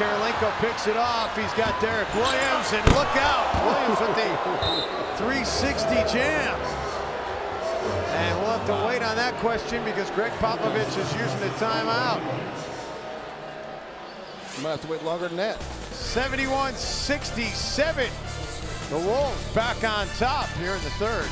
Kirilenko picks it off. He's got Derrick Williams, and look out. Williams with the 360 jam. And we'll have to wait on that question because Gregg Popovich is using the timeout. You might have to wait longer than that. 71-67. The Wolves back on top here in the third.